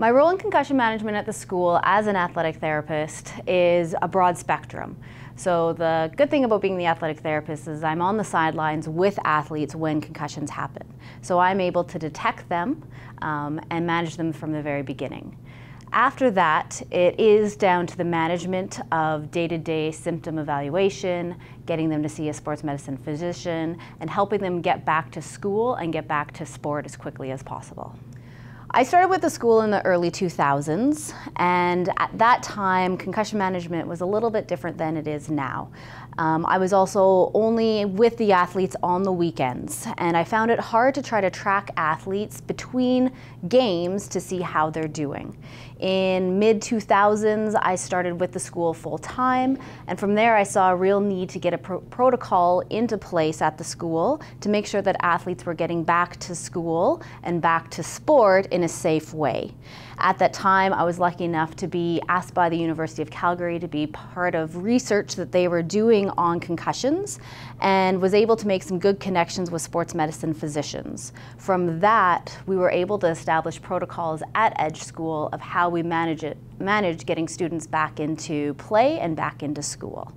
My role in concussion management at the school as an athletic therapist is a broad spectrum. So the good thing about being the athletic therapist is I'm on the sidelines with athletes when concussions happen. So I'm able to detect them um, and manage them from the very beginning. After that, it is down to the management of day-to-day -day symptom evaluation, getting them to see a sports medicine physician, and helping them get back to school and get back to sport as quickly as possible. I started with the school in the early 2000s, and at that time, concussion management was a little bit different than it is now. Um, I was also only with the athletes on the weekends, and I found it hard to try to track athletes between games to see how they're doing. In mid 2000s, I started with the school full time, and from there I saw a real need to get a pro protocol into place at the school to make sure that athletes were getting back to school and back to sport in a safe way. At that time, I was lucky enough to be asked by the University of Calgary to be part of research that they were doing on concussions and was able to make some good connections with sports medicine physicians. From that, we were able to establish protocols at Edge School of how we manage it, manage getting students back into play and back into school.